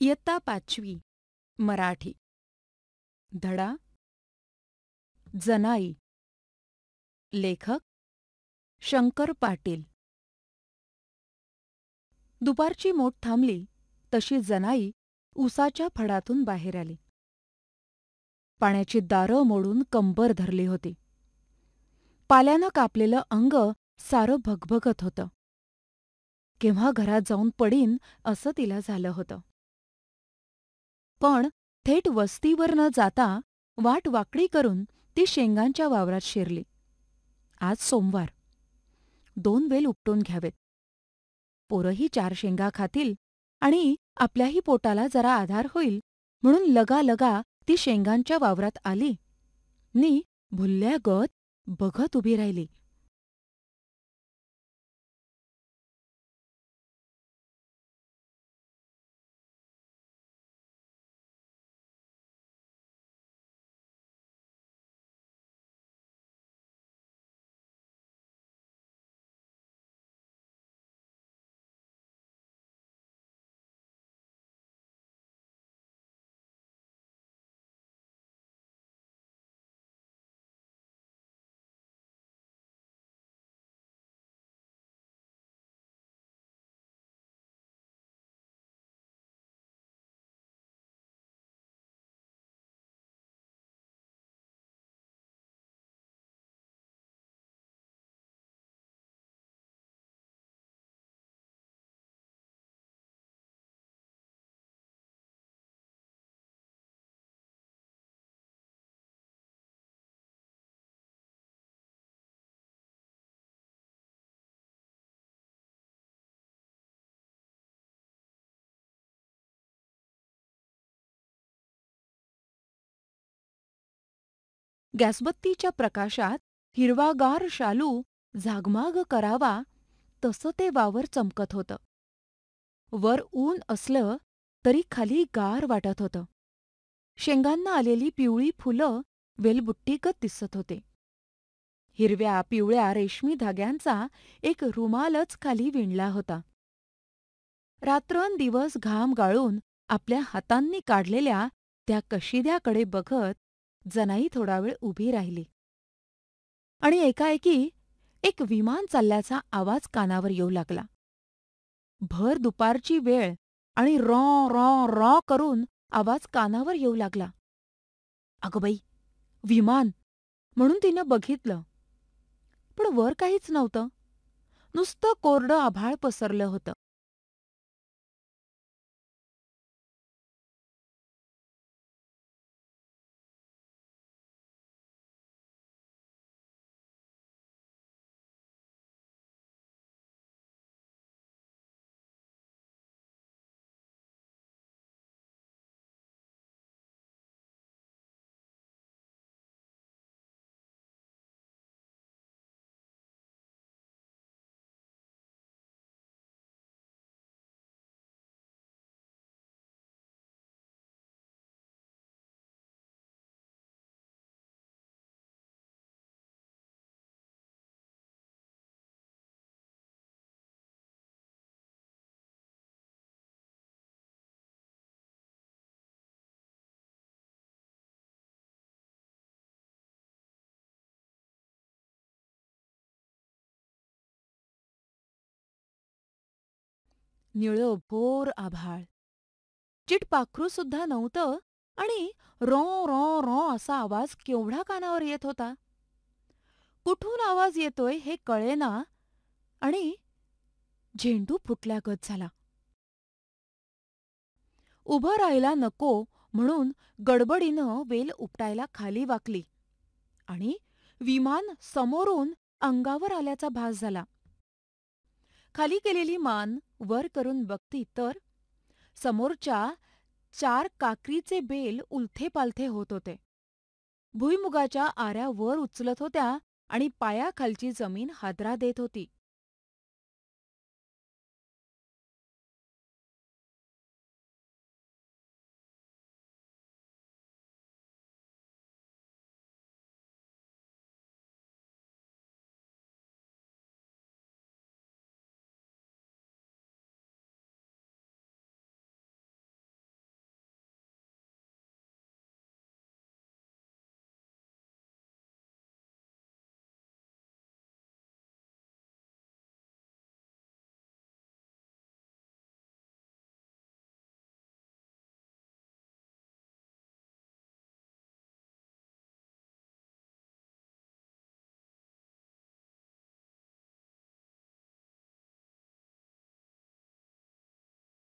इयत्ता पाचवी. मराठी. धडा. जनाई. लेखक. शंकर पाटील. दुपारची मोठ थांबली तशी जनाई उसाच्या फडातून बाहेर आली. पाण्याची दारं मोडून कंबर धरली होती. पाल्यानं कापलेलं अंग सारं भगभगत होतं. केव्हा घरात जाऊन पडीन असं तिला झालं होतं. पण थेट वस्तीवर न जाता वाट वाकडी करून ती शेंगांच्या वावरात शिरली. आज सोमवार. दोन वेल उपटून घ्यावेत. पोरंही चार शेंगा खातील आणि आपल्याही पोटाला जरा आधार होईल म्हणून लगा लगा ती शेंगांच्या वावरात आली. नी भुल्ल्यागत बघत उभी राहिली. गॅसबत्तीच्या प्रकाशात हिरवागार शालू झागमाग करावा तसं ते वावर चमकत होतं. वर ऊन असलं तरी खाली गार वाटत होतं. शेंगांना आलेली पिवळी फुलं वेलबुट्टीगत दिसत होते. हिरव्या पिवळ्या रेशमी धाग्यांचा एक रुमालच खाली विणला होता. रात्रंदिवस घाम गाळून आपल्या हातांनी काढलेल्या त्या कशिद्याकडे बघत जनाई थोडा वेळ उभी राहिली. आणि एकाएकी एक विमान चालल्याचा आवाज कानावर येऊ लागला. भर दुपारची वेळ आणि रॉ रॉ रॉ करून आवाज कानावर येऊ लागला. अगं बाई विमान! म्हणून तिनं बघितलं. पण वर काहीच नव्हतं. नुसतं कोरडं आभाळ पसरलं होतं. निळं भोर आभाळ. चिटपाखरू सुद्धा नव्हतं आणि रॉ रॉ रॉ असा आवाज केवढा कानावर येत होता? कुठून आवाज येतोय हे कळेना आणि झेंडू फुटल्यागत झाला. उभं राहायला नको म्हणून गडबडीनं वेल उपटायला खाली वाकली आणि विमान समोरून अंगावर आल्याचा भास झाला. खाली केलेली मान वर करून बघती तर समोरच्या चार काकरीचे बेल उलथे पालथे होत होते. भुईमुगाच्या आऱ्या वर उचलत होत्या आणि पायाखालची जमीन हादरा देत होती.